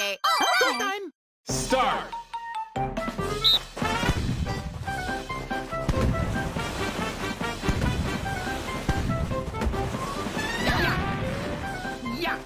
Okay. Oh, Time. Start! Yeah.